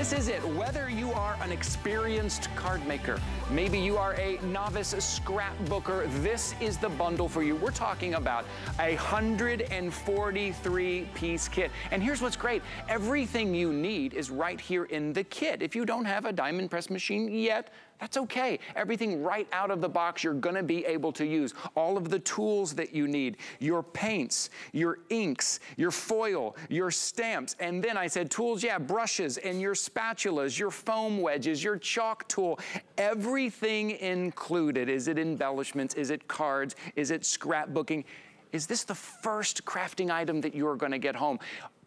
This is it. Whether you are an experienced card maker, maybe you are a novice scrapbooker, this is the bundle for you. We're talking about a 143 piece kit. And here's what's great. Everything you need is right here in the kit. If you don't have a Diamond Press machine yet, that's okay. Everything right out of the box you're gonna be able to use. All of the tools that you need, your paints, your inks, your foil, your stamps, and then I said tools, yeah, brushes and your spatulas, your foam wedges, your chalk tool, everything included. Is it embellishments? Is it cards? Is it scrapbooking? Is this the first crafting item that you're gonna get home?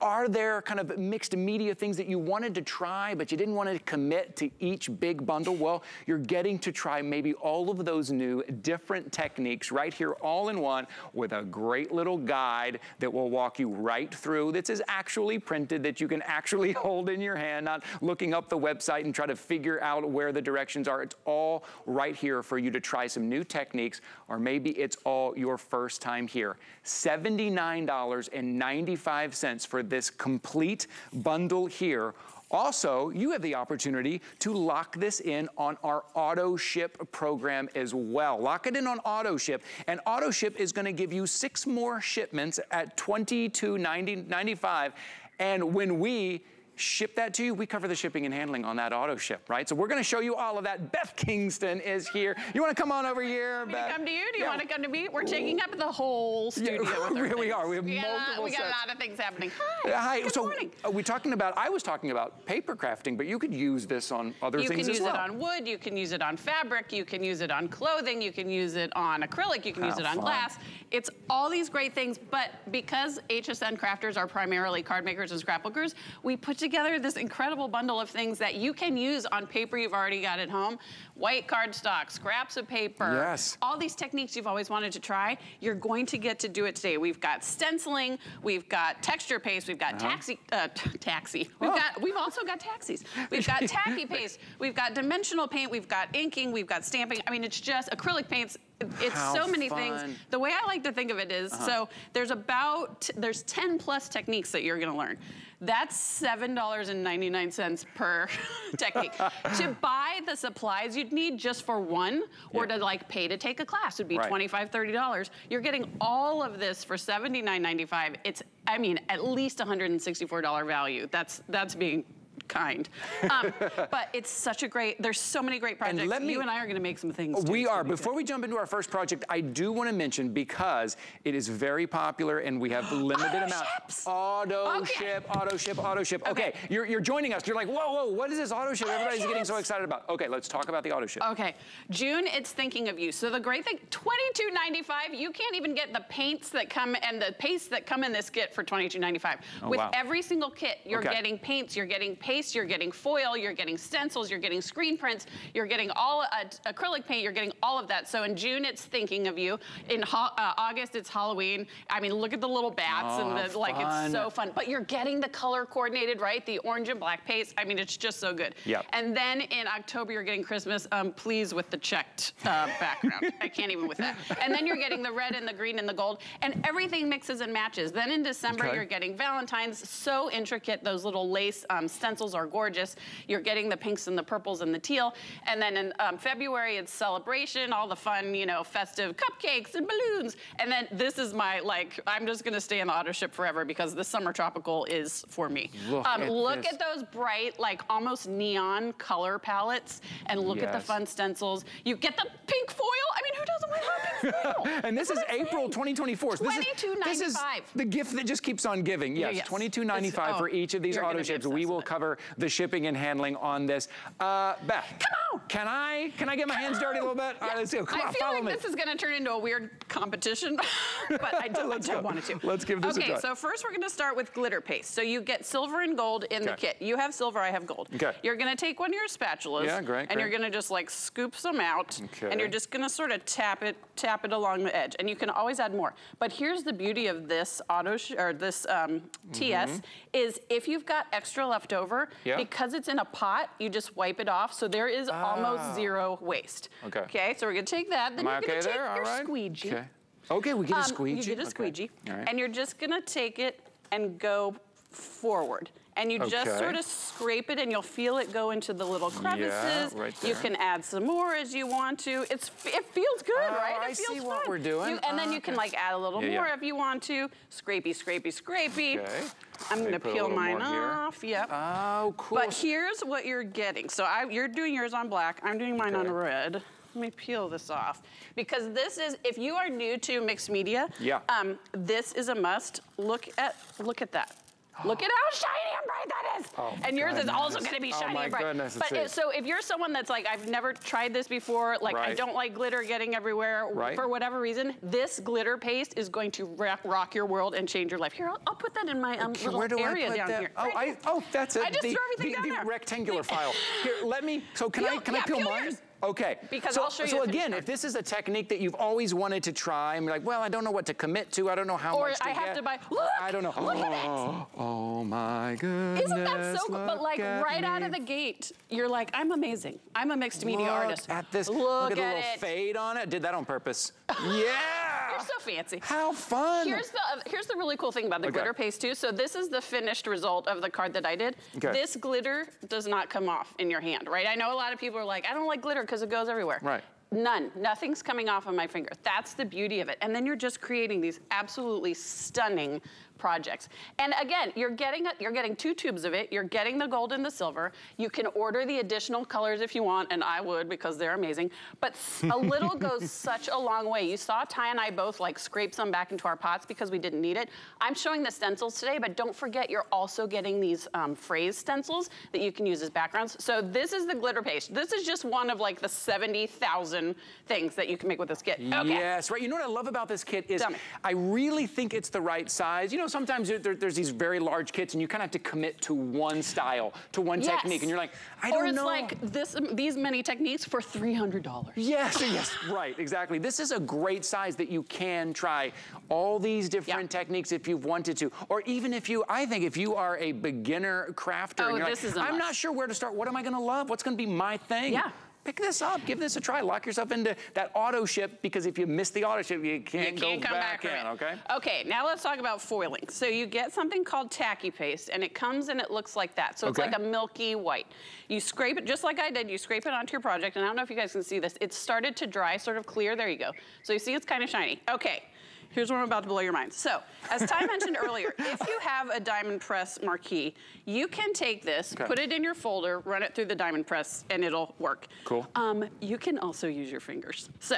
Are there kind of mixed media things that you wanted to try, but you didn't want to commit to each big bundle? Well, you're getting to try maybe all of those new different techniques right here all in one with a great little guide that will walk you right through. This is actually printed that you can actually hold in your hand, not looking up the website and try to figure out where the directions are. It's all right here for you to try some new techniques, or maybe it's all your first time here. $79.95 for this complete bundle here. Also, you have the opportunity to lock this in on our auto ship program as well. Lock it in on auto ship, and auto ship is gonna give you six more shipments at $22.95. And when we ship that to you, we cover the shipping and handling on that auto ship, right? So we're gonna show you all of that. Beth Kingston is here. You wanna come on over here, Beth? come to you? Do you yeah. wanna come to me? We're taking up the whole studio yeah, our We are, we have we multiple We got sets. a lot of things happening. Hi, uh, hi. Good so morning. Are we talking about, I was talking about paper crafting, but you could use this on other you things as well. You can use it on wood, you can use it on fabric, you can use it on clothing, you can use it on acrylic, you can How use it on fun. glass. It's all these great things, but because HSN crafters are primarily card makers and scrapbookers, we put together this incredible bundle of things that you can use on paper you've already got at home. White cardstock, scraps of paper. Yes. All these techniques you've always wanted to try, you're going to get to do it today. We've got stenciling, we've got texture paste, we've got uh -huh. taxi, uh, taxi. We've oh. got, we've also got taxis. We've got tacky paste, we've got dimensional paint, we've got inking, we've got stamping. I mean, it's just acrylic paints it's How so many fun. things. The way I like to think of it is, uh -huh. so there's about, there's 10 plus techniques that you're gonna learn. That's $7.99 per technique. to buy the supplies you'd need just for one, or to like pay to take a class would be right. $25, $30. You're getting all of this for $79.95. It's, I mean, at least $164 value. That's, that's being kind. Um, but it's such a great, there's so many great projects. And let me, you and I are gonna make some things We are. Before we jump into our first project, I do wanna mention, because it is very popular and we have limited auto amount. Ships. Auto okay. ship, auto ship, auto ship. Okay, okay. You're, you're joining us. You're like, whoa, whoa, what is this auto ship? Auto Everybody's ships. getting so excited about. Okay, let's talk about the auto ship. Okay, June, it's thinking of you. So the great thing, $22.95, you can't even get the paints that come and the paste that come in this kit for $22.95. Oh, With wow. every single kit, you're okay. getting paints, you're getting paste, you're getting foil, you're getting stencils, you're getting screen prints, you're getting all uh, acrylic paint, you're getting all of that. So in June, it's thinking of you. In uh, August, it's Halloween. I mean, look at the little bats oh, and the, like, it's so fun. But you're getting the color coordinated, right? The orange and black paste. I mean, it's just so good. Yep. And then in October, you're getting Christmas, um, please with the checked uh, background. I can't even with that. And then you're getting the red and the green and the gold, and everything mixes and matches. Then in December, Okay. you're getting Valentine's, so intricate. Those little lace um, stencils are gorgeous. You're getting the pinks and the purples and the teal. And then in um, February, it's celebration, all the fun, you know, festive cupcakes and balloons. And then this is my, like, I'm just gonna stay in the auto ship forever because the summer tropical is for me. Look um, at look at those bright, like almost neon color palettes and look at the fun stencils. You get the pink foil. I mean, who doesn't want pink foil? and this is April saying. 2024. So this is, this is the gift that just keeps on giving. Yeah, Yes, yes. $22.95 oh, for each of these auto ships. We will it. Cover the shipping and handling on this. Uh, Beth. Come on. Can I, can I get my hands dirty a little bit? All right, let's go. Come I on, feel like me. this is gonna turn into a weird competition, but I don't, Let's don't want it to. Let's give this a try. okay, so first we're gonna start with glitter paste. So you get silver and gold in the kit. You have silver, I have gold. Okay. You're gonna take one of your spatulas. Yeah, great, And you're gonna just like scoop some out. Okay. And you're just gonna sort of tap it, tap it along the edge. And you can always add more. But here's the beauty of this auto, sh or this um, TS, is if you've got extra left over, Yeah. because it's in a pot, you just wipe it off. So there is Ah. almost zero waste. Okay. Okay, so we're gonna take that. Then Am you're gonna okay take there? All your right. squeegee. Okay. Okay, we get a Um, squeegee. You get a Okay. squeegee. All right. And you're just gonna take it and go forward. And you just sort of scrape it and you'll feel it go into the little crevices. right You can add some more as you want to. It's It feels good, Oh, right? It I see feels what we're doing. You- and then Ah, you can like add a little Yeah, more yeah. if you want to. Scrapey, scrapey, scrapey. Okay. I'm gonna peel mine off. Yep. Oh, cool. But here's what you're getting. So I, you're doing yours on black. I'm doing mine on red. Let me peel this off. Because this is, if you are new to mixed media, Yeah. um, this is a must. Look at, look at that. Look at how shiny and bright that is. Oh and yours is also gonna be Oh shiny my and bright. goodness, but it- so if you're someone that's like, I've never tried this before, like I don't like glitter getting everywhere Right. for whatever reason, this glitter paste is going to rock, rock your world and change your life. Here, I'll, I'll put that in my um, little where do area I put down that? here. Oh, Right I, oh, that's it. I just the, threw everything the, down the there. rectangular file. Here, let me. So can I Peel- can I peel peel mine? yours. Okay. Because so, I'll show you So again, if this is a technique that you've always wanted to try, and you're like, well, I don't know what to commit to. I don't know how Or much to I have to buy- Look, I don't know. look at it. oh, oh my goodness. Isn't that so cool? But like at right out of the gate, you're like, I'm amazing. I'm a mixed media Look artist. at this. Look, at the little it. fade on it. Did that on purpose. Yeah. You're so fancy. How fun. Here's the uh, here's the really cool thing about the Okay. glitter paste too. So this is the finished result of the card that I did. Okay. This glitter does not come off in your hand, right? I know a lot of people are like, I don't like glitter because it goes everywhere. Right. None. Nothing's coming off of my finger. That's the beauty of it. And then you're just creating these absolutely stunning projects. And again, you're getting it, you're getting two tubes of it. You're getting the gold and the silver. You can order the additional colors if you want, and I would because they're amazing. But a little goes such a long way. You saw Ty and I both like scrape some back into our pots because we didn't need it. I'm showing the stencils today, but don't forget you're also getting these um, phrase stencils that you can use as backgrounds. So this is the glitter paste. This is just one of like the 70,000 things that you can make with this kit. Okay. Yes, right. You know what I love about this kit is I really think it's the right size. You know, sometimes there, there- there's these very large kits and you kind of have to commit to one style, to one Yes. technique, and you're like, I or don't know. Or it's like this, these many techniques for $300. Yes, yes, right, exactly. This is a great size that you can try all these different Yeah. techniques if you've wanted to. Or even if you, I think if you are a beginner crafter, Oh, this like, is I'm not sure where to start. What am I gonna love? What's gonna be my thing? Yeah. Pick this up, give this a try. Lock yourself into that auto ship because if you miss the auto ship, you can't, You go can't come back, in, okay? Okay, now let's talk about foiling. So you get something called tacky paste, and it comes and it looks like that. So it's Okay. like a milky white. You scrape it, just like I did, you scrape it onto your project, and I don't know if you guys can see this. It started to dry, sort of clear. There you go. So you see it's kind of shiny. Okay. Here's where I'm about to blow your mind. So, as Ty mentioned earlier, if you have a Diamond Press marquee, you can take this, Okay. put it in your folder, run it through the Diamond Press, and it'll work. Cool. Um, you can also use your fingers. So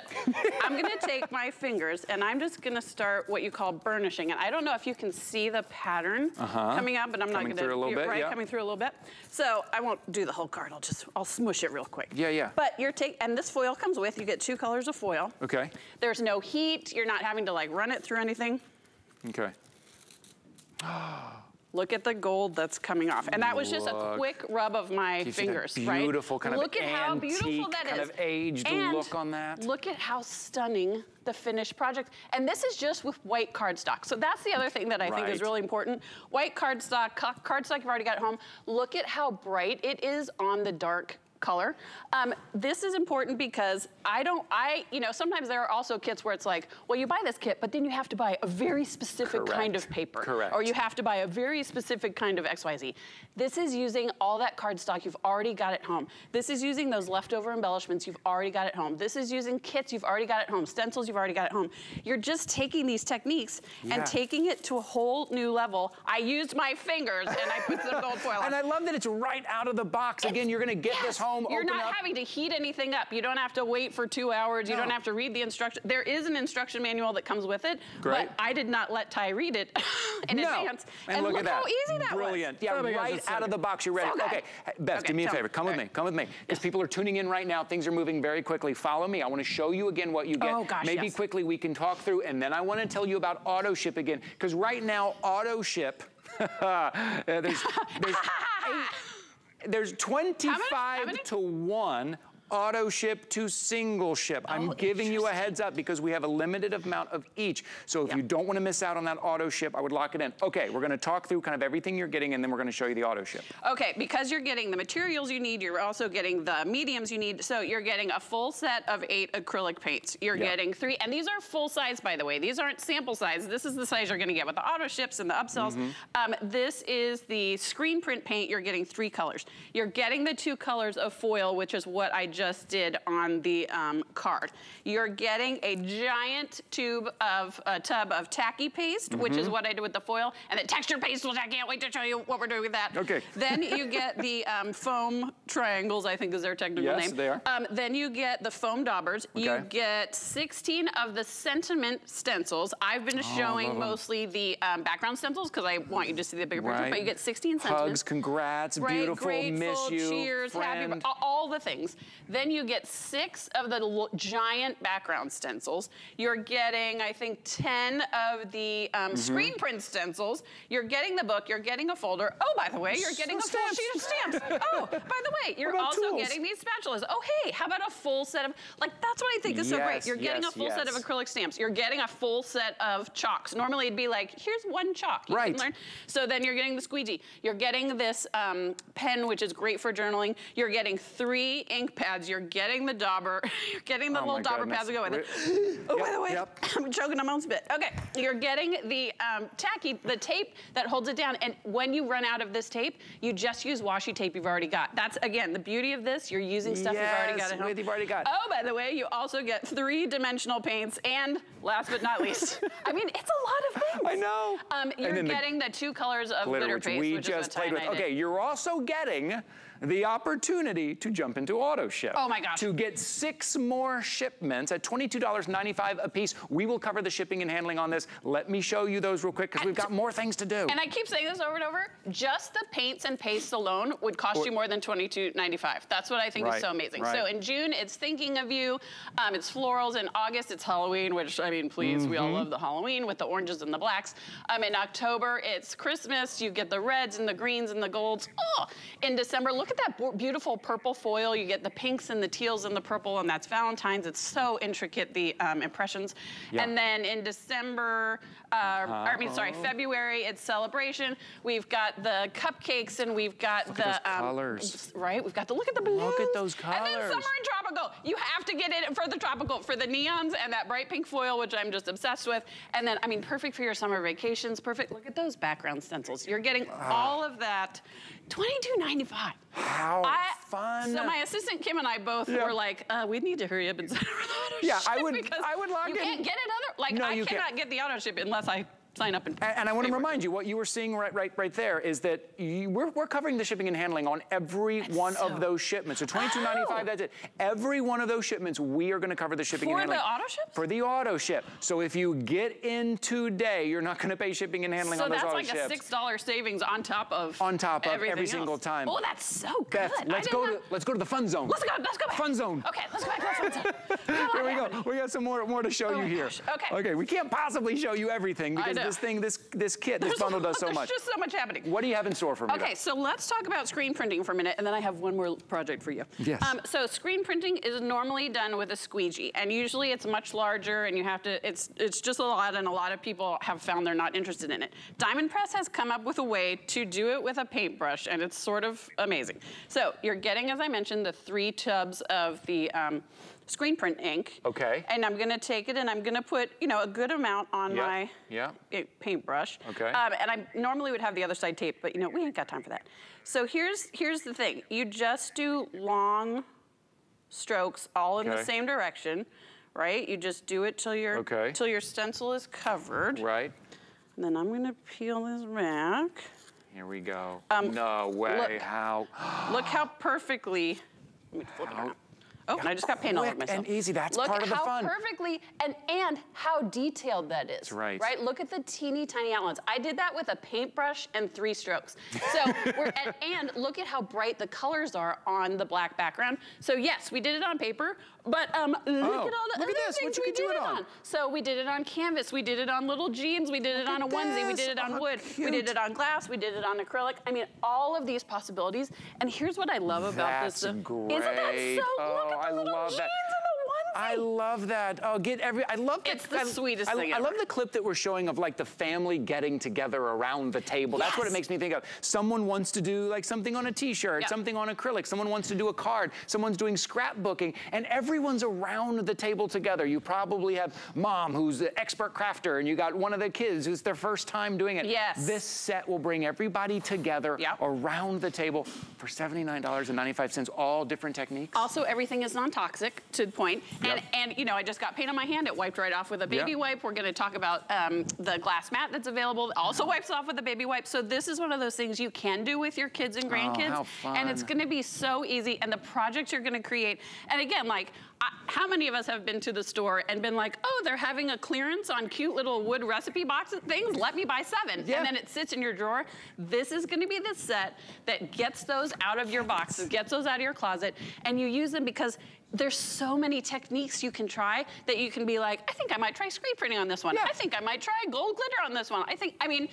I'm gonna take my fingers and I'm just gonna start what you call burnishing. And I don't know if you can see the pattern coming up, but I'm Coming not gonna through a bit, right, yeah. coming through a little bit. So I won't do the whole card. I'll just I'll smush it real quick. Yeah, yeah. But you're take and this foil comes with. You get two colors of foil. Okay, There's no heat. You're not having to like run it through anything. okay. Look at the gold that's coming off. And that was just a quick rub of my Gives you that fingers, right? beautiful kind of look at how beautiful that is. kind of aged and look on that. Look at how stunning the finished project. And this is just with white cardstock. So that's the other thing that I think is really important. White cardstock, cardstock you've already got at home. Look at how bright it is on the dark color. Um, this is important because I don't, I, you know, sometimes there are also kits where it's like, well, you buy this kit, but then you have to buy a very specific kind of paper. Correct. Or you have to buy a very specific kind of XYZ. This is using all that cardstock you've already got at home. This is using those leftover embellishments you've already got at home. This is using kits you've already got at home, stencils you've already got at home. You're just taking these techniques Yeah. and taking it to a whole new level. I used my fingers and I put some gold foil on. And I love that it's right out of the box. Again, you're gonna get this Yes, home, You're open not up. having to heat anything up. You don't have to wait for two hours. You No. don't have to read the instruction. There is an instruction manual that comes with it, Great. but I did not let Ty read it in no. advance. And, look, at that. how easy that Brilliant. was. Yeah, Oh right out of the box, you're ready. So okay, hey, Beth, Okay, do me a favor. Come with All me. Come with me. Because people are tuning in right now. Things are moving very quickly. Follow me. I want to show you again what you get. Oh, gosh, Maybe yes. quickly we can talk through, and then I want to tell you about auto ship again. Because right now, auto ship. uh, there's there's eight, there's 25 many? to 1 auto ship to single ship. I'm Oh, giving you a heads up because we have a limited amount of each. So if Yep. you don't want to miss out on that auto ship, I would lock it in. Okay, we're going to talk through kind of everything you're getting and then we're going to show you the auto ship. Okay, because you're getting the materials you need, you're also getting the mediums you need. So you're getting a full set of eight acrylic paints. You're getting three, and these are full size, by the way. These aren't sample size. This is the size you're gonna get with the auto ships and the upsells. Mm-hmm. Um, this is the screen print paint. You're getting three colors. You're getting the two colors of foil, which is what I just did on the um, card. You're getting a giant tube of, a tub of tacky paste, which Mm-hmm. is what I did with the foil, and the texture paste, which I can't wait to show you what we're doing with that. Okay. Then you get the um, foam triangles, I think is their technical Yes, name. they are. Um, then you get the foam daubers. Okay. You get 16 of the sentiment stencils. I've been showing Oh, 'em. mostly the um, background stencils because I want you to see the bigger picture, but you get 16 sentiments. Hugs, congrats, Right, beautiful, grateful, miss you, cheers, happy, friend. all- all the things. Then you get six of the giant background stencils. You're getting, I think, 10 of the um, Mm-hmm. screen print stencils. You're getting the book, you're getting a folder. Oh, by the way, you're getting a full sheet of stamps. oh, by the way, you're also tools? getting these spatulas. Oh, hey, how about a full set of, like, that's what I think is so great. You're getting yes, a full set of acrylic stamps. You're getting a full set of chalks. Normally it'd be like, here's one chalk. You Right. Can learn. So then you're getting the squeegee. You're getting this um, pen, which is great for journaling. You're getting three ink pads. You're getting the dauber. You're getting the Oh little dauber goodness. pads to go with it. Oh, by the way, yep. I'm choking on my own spit. Okay, you're getting the um, tacky, the tape that holds it down. And when you run out of this tape, you just use washi tape you've already got. That's, again, the beauty of this. You're using stuff you've already got at home. you've already got. Oh, by the way, you also get three-dimensional paints. And last but not least, I mean, it's a lot of things. I know. Um, you're then the getting the, two colors of glitter, glitter, which paste, we just played with. Ty and I did. Okay, you're also getting the opportunity to jump into auto ship. Oh my gosh. To get six more shipments at $22.95 a piece. We will cover the shipping and handling on this. Let me show you those real quick because we've got more things to do. And I keep saying this over and over. Just the paints and pastes alone would cost you more than $22.95. That's what I think Right, is so amazing. right. So in June, it's thinking of you. Um, it's florals. In August, it's Halloween, which I mean, please, we all Mm-hmm. love the Halloween with the oranges and the blacks. Um, in October, it's Christmas. You get the reds and the greens and the golds. Oh, in December, look at that beautiful purple foil. You get the pinks and the teals and the purple, and that's Valentine's. It's so intricate, the um, impressions. Yeah. And then in December, uh, I mean, sorry, February, it's celebration. We've got the cupcakes and we've got Look the um, colors. right. We've got to look at the balloons. Look at those colors. And then summer and tropical. You have to get it for the tropical, for the neons and that bright pink foil, which I'm just obsessed with. And then, I mean, perfect for your summer vacations. Perfect. Look at those background stencils. You're getting all of that. $22.95. How I- fun. So my assistant Kim and I both Yeah. were like, uh, we need to hurry up and send her the auto Yeah, I would- because I would log You in. can't get it other. Like No, I you can't. cannot get the auto ship unless I sign up and. And, and I want to for remind you, what you were seeing right, right, right there is that you, we're, we're covering the shipping and handling on every one so- of those shipments. So $22.95, Oh. that's it. Every one of those shipments, we are going to cover the shipping For and the handling. auto ships? For the auto ship. So if you get in today, you're not going to pay shipping and handling So on those that's auto like ships. a six dollar savings on top of On top of every else. single time. Oh, that's so good. Beth, let's go not- to let's go to the fun zone. Let's go. Let's go back. Fun zone. Okay, let's go back to the fun zone. Here we go. We got some more more to show Oh you here. gosh, okay. Okay. We can't possibly show you everything because. This thing, this this kit, this bundle does so there's much. just so much happening. What do you have in store for me? Okay, so let's talk about screen printing for a minute, and then I have one more project for you. Yes. Um, so screen printing is normally done with a squeegee, and usually it's much larger, and you have to. It's it's just a lot, and a lot of people have found they're not interested in it. Diamond Press has come up with a way to do it with a paintbrush, and it's sort of amazing. So you're getting, as I mentioned, the three tubs of the. Um, Screen print ink. Okay. And I'm gonna take it and I'm gonna put, you know, a good amount on Yeah, my yeah. i- paintbrush. Okay. Um, and I normally would have the other side taped, but you know, we ain't got time for that. So here's here's the thing. You just do long strokes all in the same direction, right? You just do it till your Okay. till your stencil is covered. Right. And then I'm gonna peel this back. Here we go. Um, no way. look. How? Look how perfectly. Let me flip it around. Oh, and I just got paint all over myself. and easy. That's Look part of the fun. Look how perfectly and and how detailed that is. That's right. Right. Look at the teeny tiny outlines. I did that with a paintbrush and three strokes. So we're and, and look at how bright the colors are on the black background. So yes, we did it on paper, But um, look Oh, at all the look at other this. things we do did it on. on. So we did it on canvas, we did it on little jeans, we did it on a onesie, we did it on Oh, wood, we did it on glass, we did it on acrylic. I mean, all of these possibilities. And here's what I love about That's this. great. Isn't that so? Oh, look at the I little love jeans that. And the onesie. I love that. Oh, get every. I love the, It's the I, sweetest I, thing I love the clip that we're showing of like the family getting together around the table. That's what it makes me think of. Someone wants to do like something on a T-shirt, Yeah. something on acrylic. Someone wants to do a card. Someone's doing scrapbooking, and everyone's around the table together. You probably have mom who's the expert crafter, and you got one of the kids who's their first time doing it. Yes. This set will bring everybody together Yep. around the table for $79.95. All different techniques. Also, everything is non-toxic to the point. And, Yep. and, you know, I just got paint on my hand. It wiped right off with a baby Yep. wipe. We're going to talk about um, the glass mat that's available. It Also wipes off with a baby wipe. So this is one of those things you can do with your kids and grandkids. Oh, And it's going to be so easy. And the projects you're going to create. And again, like, I, how many of us have been to the store and been like, oh, they're having a clearance on cute little wood recipe boxes things. Let me buy seven. Yeah. And then it sits in your drawer. This is going to be the set that gets those out of your boxes, gets those out of your closet, and you use them because there's so many techniques you can try that you can be like, I think I might try screen printing on this one. Yeah. I think I might try gold glitter on this one. I think, I mean,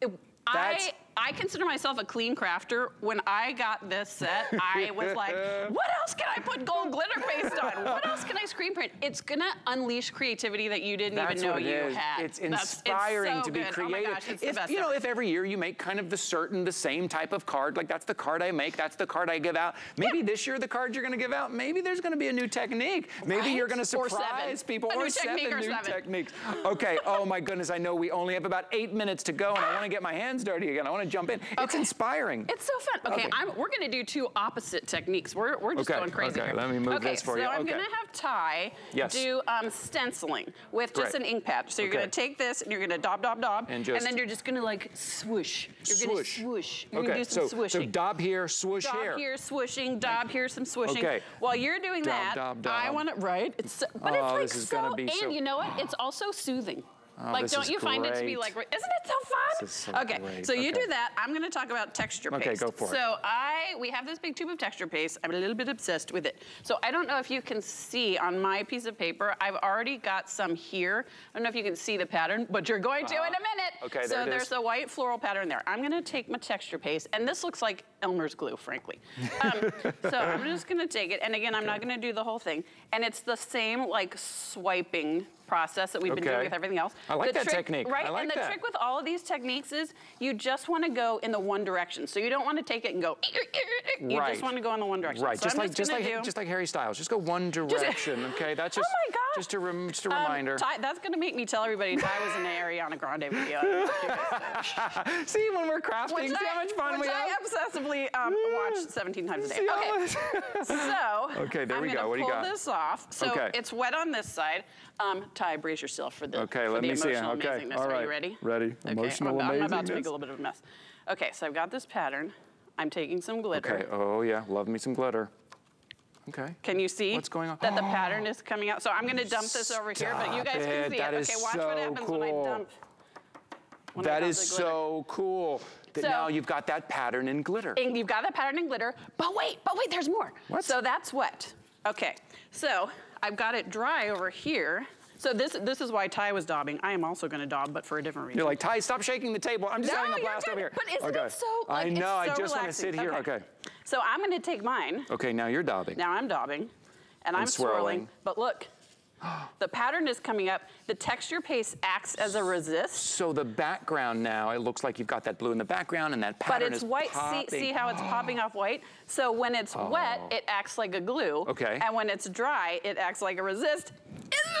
it- That's- I I consider myself a clean crafter. When I got this set, I was like, what else can I put gold glitter paste on? What else can I screen print? It's gonna unleash creativity that you didn't That's even know you is. had. It's That's- it's inspiring so to be good. creative. Oh my gosh, it's the if, best you know, if every year you make kind of the certain, the same type of card, like that's the card I make, that's the card I give out. Maybe this year the card you're going to give out, maybe there's going to be a new technique. Maybe Right? you're going to Or seven. surprise people A or new technique seven or new seven. techniques. Okay. Oh my goodness, I know we only have about eight minutes to go, and I want to get my hands dirty again. I want to jump in. It's inspiring. It's so fun. Okay, Okay. I'm, we're gonna do two opposite techniques. We're, we're just Okay, going crazy okay, here. let me move okay, this for so you. I'm Okay. gonna have Ty Yes. do um, stenciling with just Great. an ink pad. So you're Okay. gonna take this and you're gonna daub, daub, daub, And just- then you're just gonna like swoosh. You're Swoosh. gonna swoosh. You're okay. gonna do some so, swooshing. so daub here, swoosh Daub here. here, swooshing, daub here, some swooshing. Okay. While you're doing Daub, that, daub, daub. I want to right. It's so, but Oh, it's like this is so, and so- you know what? It's also soothing. Oh, like, don't you find it to be like, isn't it so fun? So okay, great. so you Okay. do that. I'm going to talk about texture paste. Okay, go for it. So I, we have this big tube of texture paste. I'm a little bit obsessed with it. So I don't know if you can see on my piece of paper. I've already got some here. I don't know if you can see the pattern, but you're going to in a minute. Uh-huh. Okay, So there it there's a white floral pattern there. I'm going to take my texture paste, and this looks like Elmer's glue, frankly. Um, so I'm just going to take it, and again, I'm not going to do the whole thing. And it's the same like swiping process that we've been doing with everything else. I like The that trick- technique. I Right, like and the that. trick with all of these techniques is you just want to go in the one direction. So you don't want to take it and go. You Right. just want to go in the one direction. Right, So just I'm like just gonna like do- just like Harry Styles. Just go one direction. okay, that's just oh my God. just a rem, just a Um, reminder. Ty, that's going to make me tell everybody Ty was in the Ariana Grande video. See when we're crafting, Which see how much fun we I have. obsessively um, watch 17 times a day. Okay, so Okay, there I'm we go. What do you got? pull this off. So Okay. it's wet on this side. Um, Ty, brace yourself for the, Okay, for let the me see. emotional Okay, amazingness. all Are you ready? Ready. Okay, Emotional I'm, I'm about to make a little bit of a mess. Okay, so I've got this pattern. I'm taking some glitter. Okay. Oh yeah, love me some glitter. Okay. Can you see What's going on? that the pattern is coming out? So I'm going to dump this over here, but you guys it. can see That it. is Okay, watch so what happens when I cool. dump. when I That dump is so cool. That So- now you've got that pattern in glitter. And you've got that pattern in glitter, but wait, but wait, there's more. What? So that's what? Okay, so I've got it dry over here. So this this is why Ty was daubing. I am also gonna daub, but for a different reason. You're like, Ty, stop shaking the table. I'm just No, having a blast over here. But isn't okay. it so, like, I it's know, I just want to sit here. Okay. So I'm gonna take mine. Okay, now you're daubing. Now I'm daubing, and, I'm swirling. swirling. But look, the pattern is coming up. The texture paste acts as a resist. So the background now, it looks like you've got that blue in the background and that But pattern it's is white. See, see how it's popping off white? So when it's wet, oh. it acts like a glue. Oh. Okay. And when it's dry, it acts like a resist.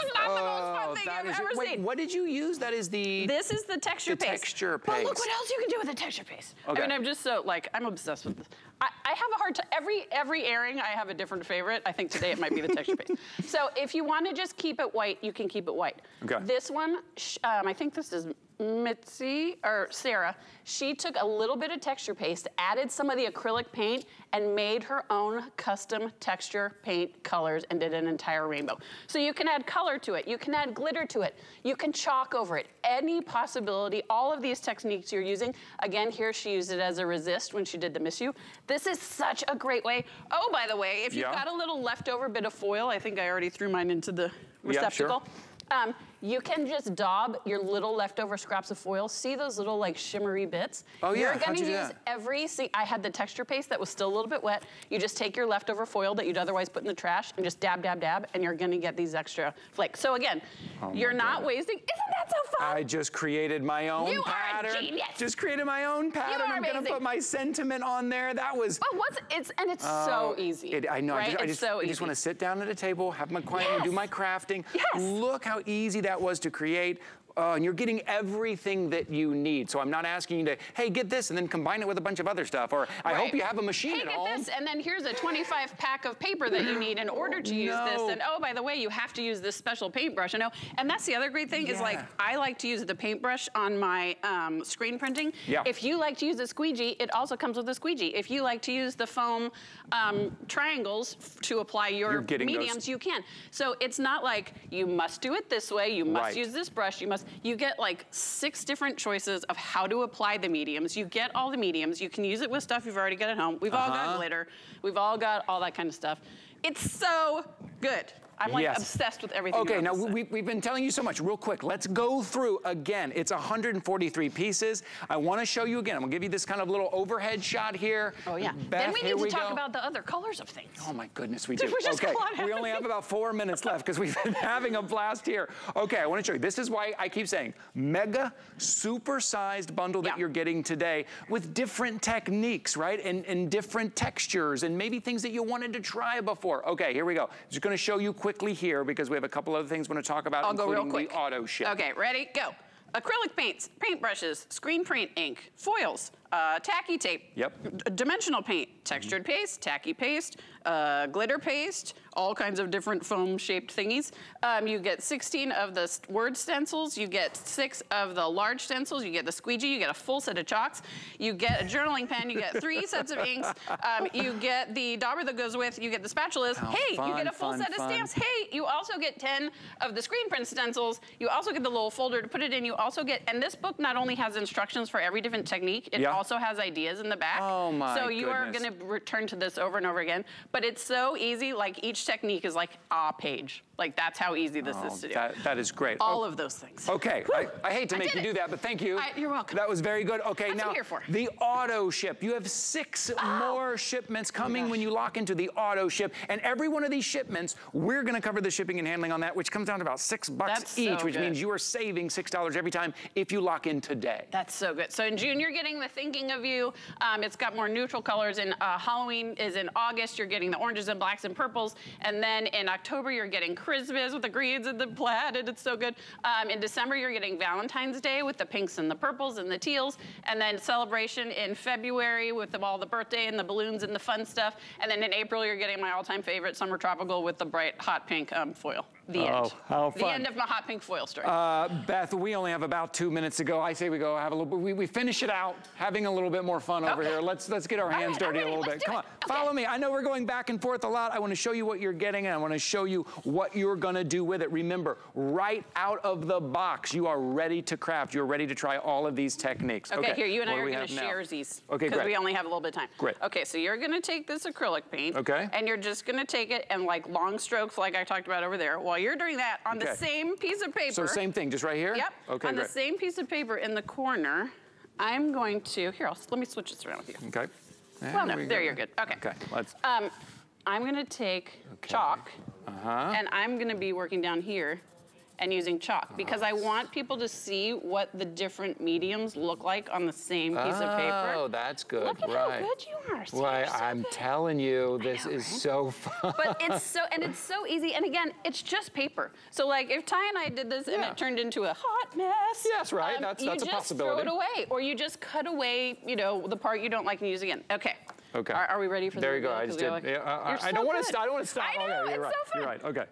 This is not the most Oh, fun thing that I've is- ever wait, seen. what did you use? That is the. This is the texture The paste. texture But look what else you can do with the texture paste. I mean, I'm just so like I'm obsessed with this. I, I have a hard time. Every every airing, I have a different favorite. I think today it might be the texture paste. So if you want to just keep it white, you can keep it white. Okay. This one, um, I think this is Mitzi or Sarah. She took a little bit of texture paste, added some of the acrylic paint, and made her own custom texture paint colors and did an entire rainbow. So you can add color to it, you can add glitter to it, you can chalk over it. Any possibility, all of these techniques you're using. Again, here she used it as a resist when she did the Miss You. This is such a great way. Oh, by the way, if you've got a little leftover bit of foil, I think I already threw mine into the receptacle. Yeah, sure. Um, you can just daub your little leftover scraps of foil. See those little like shimmery bits? Oh, yeah. You're How'd gonna you do use every, see, I had the texture paste that was still a little bit wet. You just take your leftover foil that you'd otherwise put in the trash and just dab, dab, dab, and you're gonna get these extra flakes. So again, oh you're not God. wasting, isn't that so fun? I just created my own You are a pattern. genius. Just created my own pattern. are I'm gonna put my sentiment on there. That was But what's, it's, and it's oh, so easy. Oh, It, I know. Right? I just, I it's just, so I just to sit down at a table, have my quiet, and do my crafting. Yes. Look how easy that was to create. Uh, and you're getting everything that you need. So I'm not asking you to, hey, get this and then combine it with a bunch of other stuff. Or I hope you have a machine hey, at get home. this, and then here's a 25 pack of paper that you need in order to use no. this. And oh, by the way, you have to use this special paintbrush. You know, and that's the other great thing is like I like to use the paintbrush on my um, screen printing. Yeah. If you like to use the squeegee, it also comes with a squeegee. If you like to use the foam um, triangles to apply your You're those- mediums, you can. So it's not like you must do it this way. You must Right. use this brush. You must. You get like six different choices of how to apply the mediums. You get all the mediums. You can use it with stuff you've already got at home. We've all Uh-huh. got glitter. We've all got all that kind of stuff. It's so good. I'm like Yes. obsessed with everything. Okay, now we, we've been telling you so much. Real quick, let's go through again. It's 143 pieces. I want to show you again. I'm gonna give you this kind of little overhead shot here. Oh yeah. Beth, then we need to we talk go. about the other colors of things. Oh my goodness, we do. we just okay, we only have about four minutes left because we've been having a blast here. Okay, I want to show you. This is why I keep saying mega super-sized bundle that Yeah. you're getting today with different techniques, right? And, and different textures and maybe things that you wanted to try before. Okay, here we go. Just going to show you quickly here because we have a couple other things we want to talk about, I'll go real including quick. the auto ship. Okay, ready? Go. Acrylic paints, paintbrushes, screen print ink, foils, uh, tacky tape, Yep. dimensional paint, textured paste, tacky paste, uh, glitter paste, all kinds of different foam shaped thingies. Um, you get 16 of the word stencils, you get six of the large stencils, you get the squeegee, you get a full set of chalks, you get a journaling pen, you get three sets of inks, um, you get the dauber that goes with, you get the spatulas. Oh, hey, you get a full fun, set of fun. stamps. Hey, you also get 10 of the screen print stencils. You also get the little folder to put it in. You also get, and this book not only has instructions for every different technique, it Yeah. Also has ideas in the back. Oh, my So you are going to return to this over and over again. But it's so easy. Like each technique is like a page. Like that's how easy this Oh, is to do. that, that is great. All oh, of those things. Okay, I, I hate to make you do that, but thank you. I- you're welcome. That was very good. Okay, That's now I'm here for. the auto ship. You have six oh. more shipments coming when you lock into the auto ship, and every one of these shipments, we're going to cover the shipping and handling on that, which comes down to about six bucks That's each, so which means you are saving six dollars every time if you lock in today. That's so good. So in June, you're getting the Thinking of You. Um, it's got more neutral colors. In uh, Halloween is in August. You're getting the oranges and blacks and purples. And then in October, you're getting Christmas with the greens and the plaid, and it's so good. Um, in December, you're getting Valentine's Day with the pinks and the purples and the teals. And then celebration in February with the, all the birthday and the balloons and the fun stuff. And then in April, you're getting my all-time favorite Summer Tropical with the bright hot pink um, foil. The Oh, end. how The end of my hot pink foil story. Uh, Beth, we only have about two minutes to go. I say we go have a little bit. We, we finish it out, having a little bit more fun over here. Let's let's get our hands right, dirty a little bit. Come on, it. Okay. Follow me. I know we're going back and forth a lot. I want to show you what you're getting, and I want to show you what you're going to do with it. Remember, right out of the box, you are ready to craft. You're ready to try all of these techniques. Okay, here, you and what I are going to share these. Okay, Because we only have a little bit of time. Great. Okay, so you're going to take this acrylic paint. Okay. And you're just going to take it and like long strokes like I talked about over there. While you're doing that on Okay. the same piece of paper. So same thing, just right here. Yep. Okay, on great. the same piece of paper in the corner, I'm going to, here, I'll, let me switch this around with you. Okay. Well, no, we there go. you're good. Okay. Okay, let's. Um, I'm going to take chalk Uh-huh. and I'm going to be working down here and using chalk because I want people to see what the different mediums look like on the same piece of paper. Oh, that's good. Look at right. how good you are. Steve. Why, so I'm good. telling you, this know, is right? so fun. But it's so, and it's so easy. And again, it's just paper. So like, if Ty and I did this and it turned into a hot mess. um, Yes, right. That's- you that's a just throw it away, or you just cut away, you know, the part you don't like and use again. Okay. Okay. Are, are we ready for There the you go. I just did. like- yeah, uh, I so don't want to good. stop. I don't want to stop. I know, okay, you're it's right. so fun. You're right. Okay.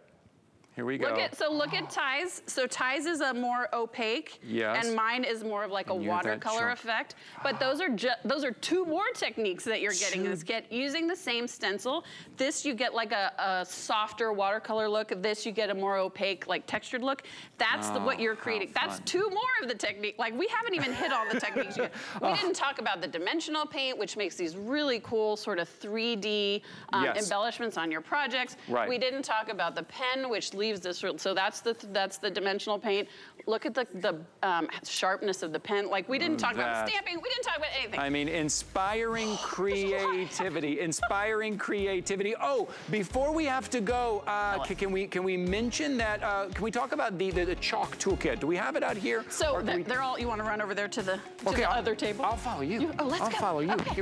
Here we go. Look at, so look at Ty's. So Ty's is a more opaque. Yes. And mine is more of like a And you're that watercolor effect. But those are those are two more techniques that you're getting in this kit. Using the same stencil. This you get like a, a softer watercolor look. This you get a more opaque, like textured look. That's the, what Oh, you're creating. That's two more of the technique. Like we haven't even hit all the techniques yet. We didn't talk about the dimensional paint, which makes these really cool sort of 3D um, Yes. embellishments on your projects. Right. We didn't talk about the pen, which leaves this real, so that's the that's the dimensional paint. Look at the the um, sharpness of the pen. Like we didn't talk That- about stamping. We didn't talk about anything. I mean, inspiring creativity, inspiring creativity. Oh, before we have to go, uh, ca- can we can we mention that? Uh, can we talk about the, the the chalk toolkit? Do we have it out here? so we- they're all. You want to run over there to the to okay, the other table? I'll follow you. You- oh, let's I'll go. follow you. Okay.